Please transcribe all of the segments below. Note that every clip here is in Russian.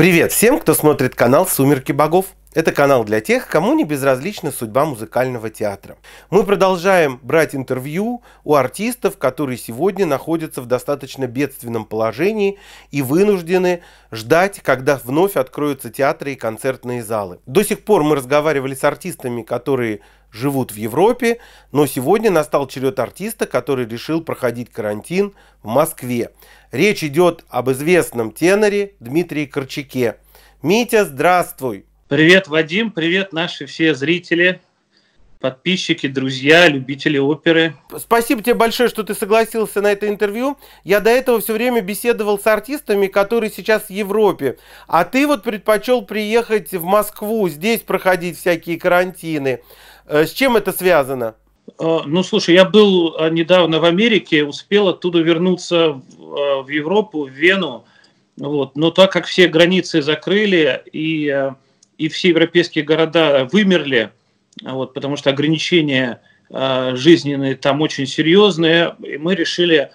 Привет всем, кто смотрит канал «Сумерки богов». Это канал для тех, кому не безразлична судьба музыкального театра. Мы продолжаем брать интервью у артистов, которые сегодня находятся в достаточно бедственном положении и вынуждены ждать, когда вновь откроются театры и концертные залы. До сих пор мы разговаривали с артистами, которые живут в Европе, но сегодня настал черед артиста, который решил проходить карантин в Москве. Речь идет об известном теноре Дмитрии Корчаке. Митя, здравствуй! Привет, Вадим, привет наши все зрители, подписчики, друзья, любители оперы. Спасибо тебе большое, что ты согласился на это интервью. Я до этого все время беседовал с артистами, которые сейчас в Европе. А ты вот предпочел приехать в Москву, здесь проходить всякие карантины. Э, с чем это связано? Э, ну, слушай, я был э, недавно в Америке, успел оттуда вернуться в Европу, в Вену. Вот. Но так как все границы закрыли и, и все европейские города вымерли, вот, потому что ограничения жизненные там очень серьезные, и мы решили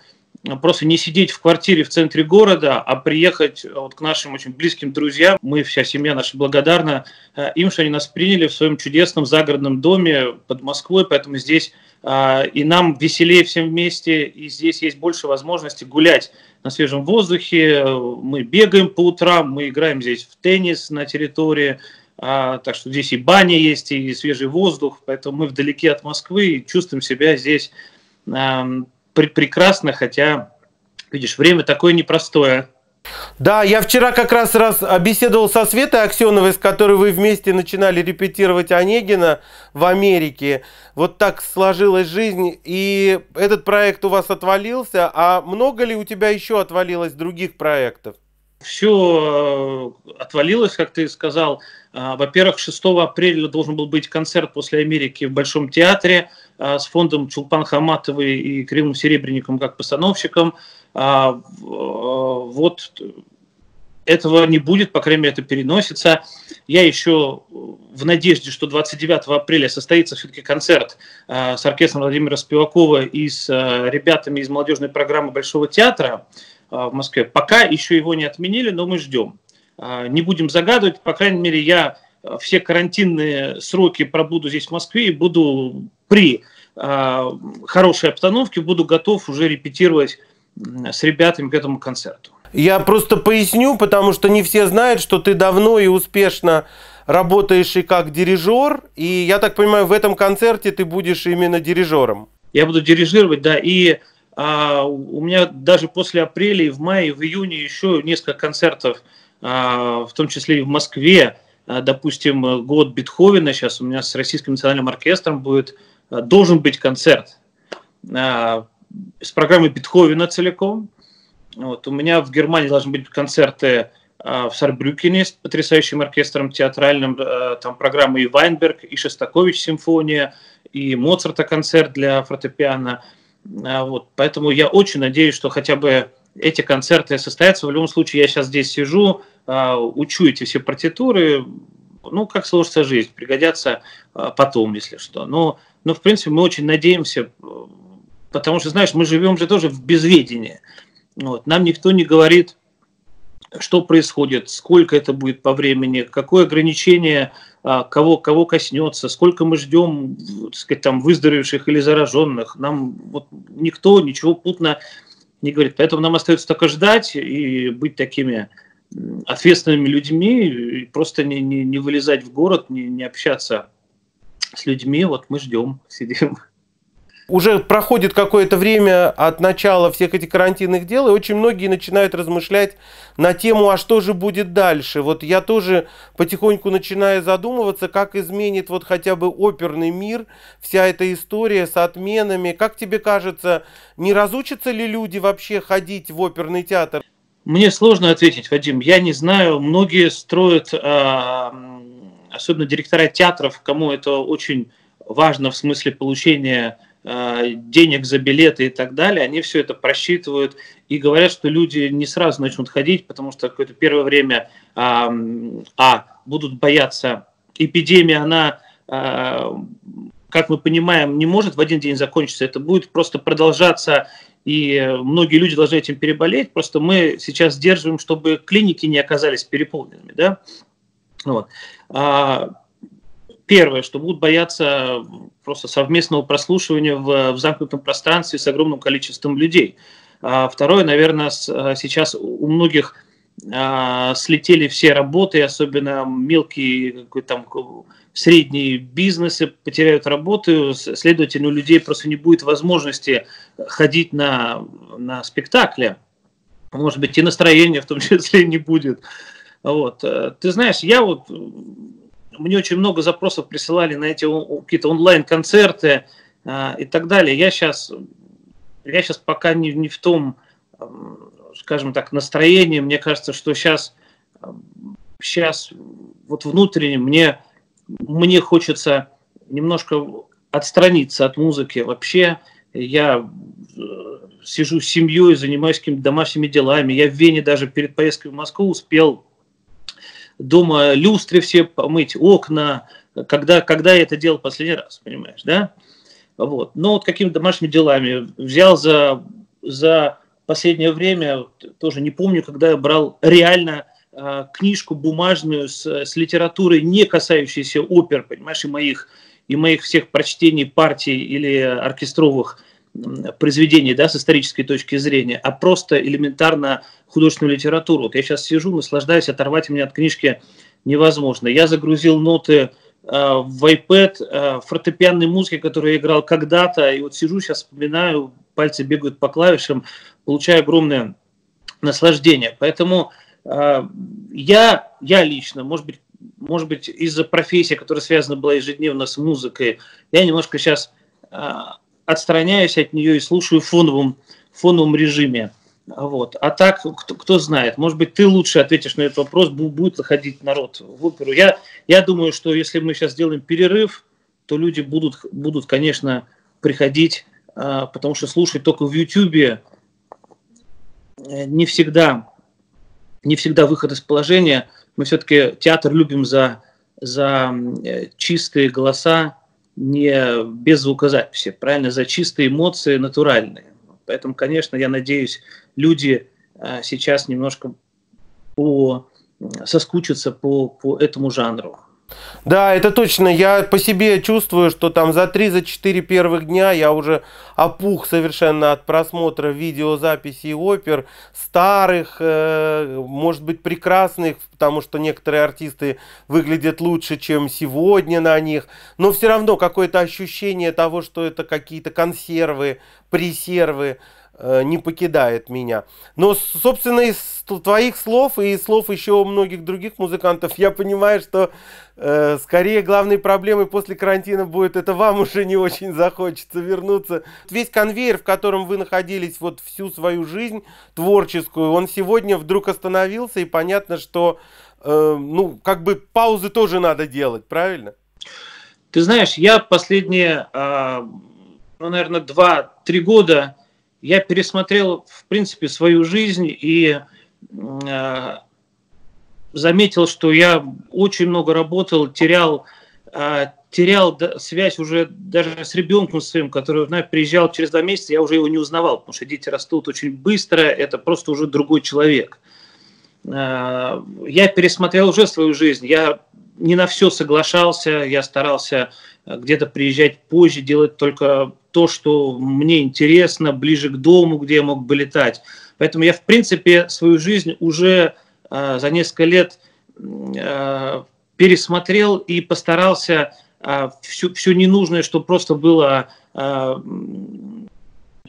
просто не сидеть в квартире в центре города, а приехать вот к нашим очень близким друзьям. Мы, вся семья наша, благодарна э, им, что они нас приняли в своем чудесном загородном доме под Москвой, поэтому здесь э, и нам веселее всем вместе, и здесь есть больше возможностей гулять на свежем воздухе. Мы бегаем по утрам, мы играем здесь в теннис на территории, а, так что здесь и баня есть, и свежий воздух, поэтому мы вдалеке от Москвы и чувствуем себя здесь эм, прекрасно, хотя, видишь, время такое непростое. Да, я вчера как раз раз беседовал со Светой Аксеновой, с которой вы вместе начинали репетировать Онегина в Америке. Вот так сложилась жизнь, и этот проект у вас отвалился. А много ли у тебя еще отвалилось других проектов? Все э, отвалилось, как ты сказал. А, во-первых, 6 апреля должен был быть концерт после Америки в Большом театре а, с фондом Чулпан Хаматовой и Кириллом Серебренником как постановщиком. А, вот этого не будет, по крайней мере, это переносится. Я еще в надежде, что 29 апреля состоится все-таки концерт с оркестром Владимира Спивакова и с ребятами из молодежной программы Большого театра в Москве. Пока еще его не отменили, но мы ждем. А, не будем загадывать, по крайней мере, я а, все карантинные сроки пробуду здесь в Москве и буду при хорошей обстановке, буду готов уже репетировать с ребятами к этому концерту. Я просто поясню, потому что не все знают, что ты давно и успешно работаешь и как дирижер, и я так понимаю, в этом концерте ты будешь именно дирижером. Я буду дирижировать, да, и а, у меня даже после апреля и в мае, и в июне еще несколько концертов а, в том числе и в Москве, а, допустим, год Бетховена, сейчас у меня с Российским национальным оркестром будет, а, должен быть концерт с программой Бетховена целиком. Вот, у меня в Германии должны быть концерты в Сарбрюкене с потрясающим оркестром театральным, там программы и Вайнберг, и Шостакович симфония, и Моцарта концерт для фортепиано. Вот, поэтому я очень надеюсь, что хотя бы эти концерты состоятся. В любом случае, я сейчас здесь сижу, а, учу эти все партитуры, ну, как сложится жизнь, пригодятся а, потом, если что. Но, но в принципе, мы очень надеемся, потому что, знаешь, мы живем же тоже в безведении. Вот. Нам никто не говорит, что происходит, сколько это будет по времени, какое ограничение а, кого, кого коснется, сколько мы ждем, так сказать, там, выздоровевших или зараженных. Нам вот никто ничего путно не говорит. Поэтому нам остается только ждать и быть такими ответственными людьми, и просто не, не, не вылезать в город, не, не общаться с людьми. Вот мы ждем, сидим. Уже проходит какое-то время от начала всех этих карантинных дел, и очень многие начинают размышлять на тему, а что же будет дальше. Вот я тоже потихоньку начинаю задумываться, как изменит вот хотя бы оперный мир, вся эта история с отменами. Как тебе кажется, не разучатся ли люди вообще ходить в оперный театр? Мне сложно ответить, Вадим. Я не знаю. Многие строят, а, особенно директора театров, кому это очень важно в смысле получения денег за билеты и так далее, они все это просчитывают и говорят, что люди не сразу начнут ходить, потому что какое-то первое время а, а будут бояться эпидемии, она, а, как мы понимаем, не может в один день закончиться, это будет просто продолжаться и многие люди должны этим переболеть, просто мы сейчас сдерживаем, чтобы клиники не оказались переполненными, да. Вот. А, первое, что будут бояться просто совместного прослушивания в, в замкнутом пространстве с огромным количеством людей. А второе, наверное, сейчас у многих а, слетели все работы, особенно мелкие там, средние бизнесы потеряют работу, следовательно, у людей просто не будет возможности ходить на, на спектакли. Может быть, и настроения в том числе не будет. Вот. Ты знаешь, я вот, мне очень много запросов присылали на эти какие-то онлайн-концерты а, и так далее. Я сейчас, я сейчас пока не, не в том скажем так, настроение. Мне кажется, что сейчас, сейчас вот внутренне мне, мне хочется немножко отстраниться от музыки. Вообще я э, сижу с семьей, занимаюсь какими-то домашними делами. Я в Вене даже перед поездкой в Москву успел дома люстры все помыть, окна, когда, когда я это делал последний раз, понимаешь, да? Вот. Но вот какими домашними делами взял за, за последнее время, тоже не помню, когда я брал реально э, книжку бумажную с, с литературой, не касающейся опер, понимаешь, и моих, и моих всех прочтений партий или оркестровых произведений, да, с исторической точки зрения, а просто элементарно художественную литературу. Вот я сейчас сижу, наслаждаюсь, оторвать меня от книжки невозможно. Я загрузил ноты Э, в iPad э, фортепианной музыки, которую я играл когда-то, и вот сижу сейчас, вспоминаю, пальцы бегают по клавишам, получаю огромное наслаждение. Поэтому э, я, я лично, может быть, может быть, из-за профессии, которая связана была ежедневно с музыкой, я немножко сейчас отстраняюсь от нее и слушаю в фоновом, фоновом режиме. Вот. А так, кто, кто знает, может быть, ты лучше ответишь на этот вопрос, будет ли ходить народ в оперу. Я, я думаю, что если мы сейчас сделаем перерыв, то люди будут, будут конечно, приходить, а, потому что слушать только в Ютьюбе э, не всегда, не всегда выход из положения. Мы все-таки театр любим за, за э, чистые голоса, не без звукозаписи, правильно, за чистые эмоции натуральные. Поэтому, конечно, я надеюсь, люди э, сейчас немножко по, соскучатся по, по этому жанру. Да, это точно. Я по себе чувствую, что там за 3-4 первых дня я уже опух совершенно от просмотра видеозаписей опер, старых, э, может быть, прекрасных, потому что некоторые артисты выглядят лучше, чем сегодня на них. Но все равно какое-то ощущение того, что это какие-то консервы, пресервы. Э, не покидает меня. Но, собственно, из твоих слов и слов еще многих других музыкантов я понимаю, что э, скорее главной проблемой после карантина будет это вам уже не очень захочется вернуться. Весь конвейер, в котором вы находились вот всю свою жизнь творческую, он сегодня вдруг остановился, и понятно, что э, ну, как бы паузы тоже надо делать, правильно? Ты знаешь, я последние, э, ну, наверное, два-три года я пересмотрел, в принципе, свою жизнь и э, заметил, что я очень много работал, терял, э, терял связь уже даже с ребенком своим, который знаю, приезжал через два месяца, я уже его не узнавал, потому что дети растут очень быстро, это просто уже другой человек. Э, я пересмотрел уже свою жизнь, я не на все соглашался, я старался где-то приезжать позже, делать только то, что мне интересно, ближе к дому, где я мог бы летать. Поэтому я, в принципе, свою жизнь уже э, за несколько лет э, пересмотрел и постарался э, все, все ненужное, что просто было э,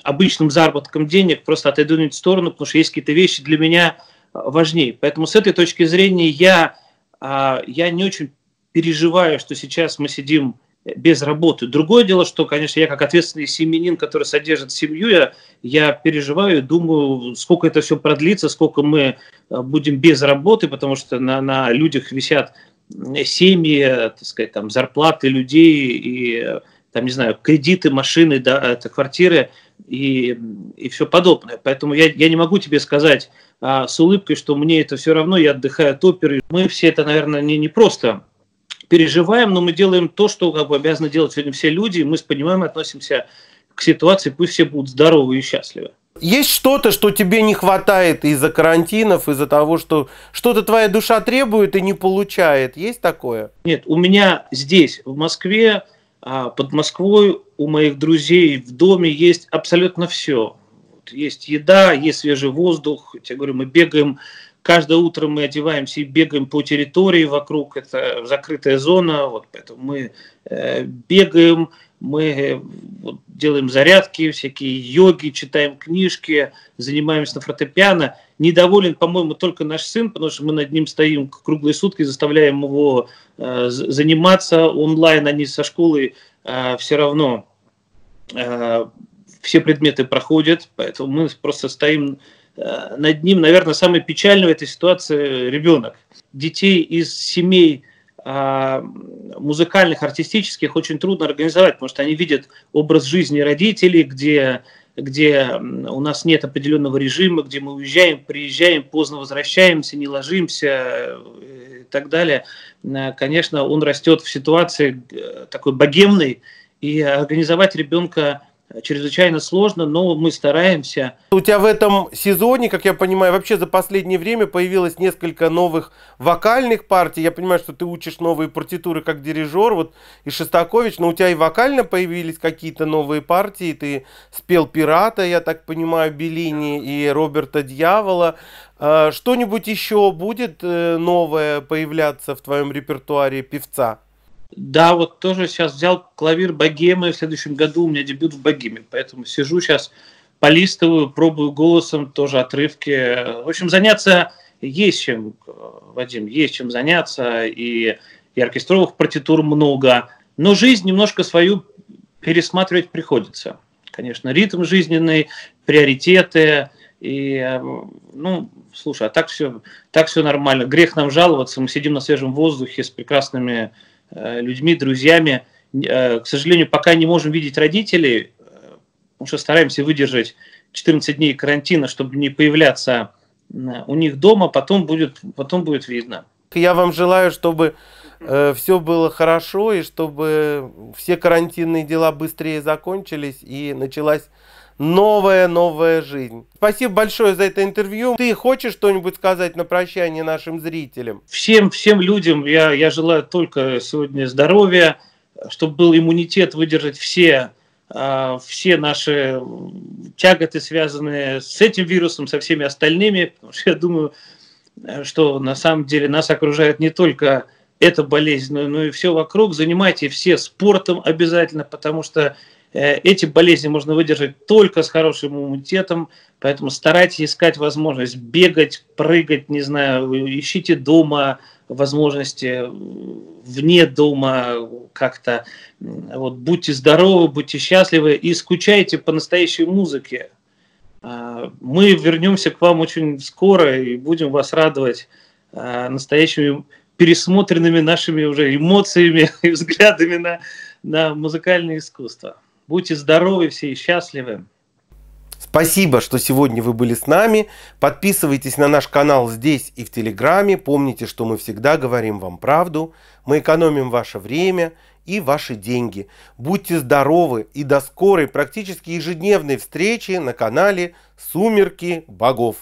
обычным заработком денег, просто отойдут в сторону, потому что есть какие-то вещи для меня важнее. Поэтому с этой точки зрения я, э, я не очень переживаю, что сейчас мы сидим без работы. Другое дело, что, конечно, я как ответственный семьянин, который содержит семью, я, я переживаю, думаю, сколько это все продлится, сколько мы э, будем без работы, потому что на, на людях висят семьи, так сказать, там, зарплаты людей и там, не знаю, кредиты, машины, да, это квартиры и, и все подобное. Поэтому я, я не могу тебе сказать а, с улыбкой, что мне это все равно, я отдыхаю от оперы. Мы все это, наверное, не, не просто переживаем, но мы делаем то, что как бы, обязаны делать сегодня все люди, и мы с пониманием относимся к ситуации, пусть все будут здоровы и счастливы. Есть что-то, что тебе не хватает из-за карантинов, из-за того, что что-то твоя душа требует и не получает? Есть такое? Нет, у меня здесь, в Москве, под Москвой, у моих друзей в доме есть абсолютно все. Есть еда, есть свежий воздух. Я говорю, мы бегаем Каждое утро мы одеваемся и бегаем по территории вокруг, это закрытая зона, вот поэтому мы э, бегаем, мы э, вот, делаем зарядки, всякие йоги, читаем книжки, занимаемся на фортепиано. Недоволен, по-моему, только наш сын, потому что мы над ним стоим круглые сутки, заставляем его э, заниматься онлайн, они со школы э, все равно э, все предметы проходят, поэтому мы просто стоим Э, над ним, наверное, самый печальный в этой ситуации ребенок. Детей из семей а, музыкальных, артистических очень трудно организовать, потому что они видят образ жизни родителей, где, где у нас нет определенного режима, где мы уезжаем, приезжаем, поздно возвращаемся, не ложимся э, и так далее. Э, конечно, он растет в ситуации такой богемной, и организовать ребенка чрезвычайно сложно, но мы стараемся. У тебя в этом сезоне, как я понимаю, вообще за последнее время появилось несколько новых вокальных партий. Я понимаю, что ты учишь новые партитуры как дирижер, вот и Шостакович, но у тебя и вокально появились какие-то новые партии. Ты спел «Пирата», я так понимаю, Беллини и Роберта Дьявола. А, что-нибудь еще будет э, новое появляться в твоем репертуаре певца? Да, вот тоже сейчас взял клавир богемы, в следующем году у меня дебют в богеме, поэтому сижу сейчас, полистываю, пробую голосом, тоже отрывки. В общем, заняться есть чем, Вадим, есть чем заняться, и, и оркестровых партитур много, но жизнь немножко свою пересматривать приходится. Конечно, ритм жизненный, приоритеты, и, ну, слушай, а так все, так все нормально. Грех нам жаловаться, мы сидим на свежем воздухе с прекрасными людьми, друзьями. Э, к сожалению, пока не можем видеть родителей, э, потому что стараемся выдержать 14 дней карантина, чтобы не появляться у них дома, потом будет, потом будет видно. Я вам желаю, чтобы э, все было хорошо и чтобы все карантинные дела быстрее закончились и началась новая, новая жизнь. Спасибо большое за это интервью. Ты хочешь что-нибудь сказать на прощание нашим зрителям? Всем, всем людям я, я желаю только сегодня здоровья, чтобы был иммунитет выдержать все а, все наши тяготы, связанные с этим вирусом, со всеми остальными, потому что я думаю, что на самом деле нас окружает не только эта болезнь, но и все вокруг. Занимайте все спортом обязательно, потому что эти болезни можно выдержать только с хорошим иммунитетом, поэтому старайтесь искать возможность бегать, прыгать, не знаю, ищите дома возможности вне дома как-то. Вот, будьте здоровы, будьте счастливы и скучайте по настоящей музыке. А, мы вернемся к вам очень скоро и будем вас радовать а, настоящими пересмотренными нашими уже эмоциями и взглядами на, на музыкальное искусство. Будьте здоровы все и счастливы. Спасибо, что сегодня вы были с нами. Подписывайтесь на наш канал здесь и в Телеграме. Помните, что мы всегда говорим вам правду. Мы экономим ваше время и ваши деньги. Будьте здоровы и до скорой, практически ежедневной встречи на канале «Сумерки богов».